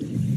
Yeah.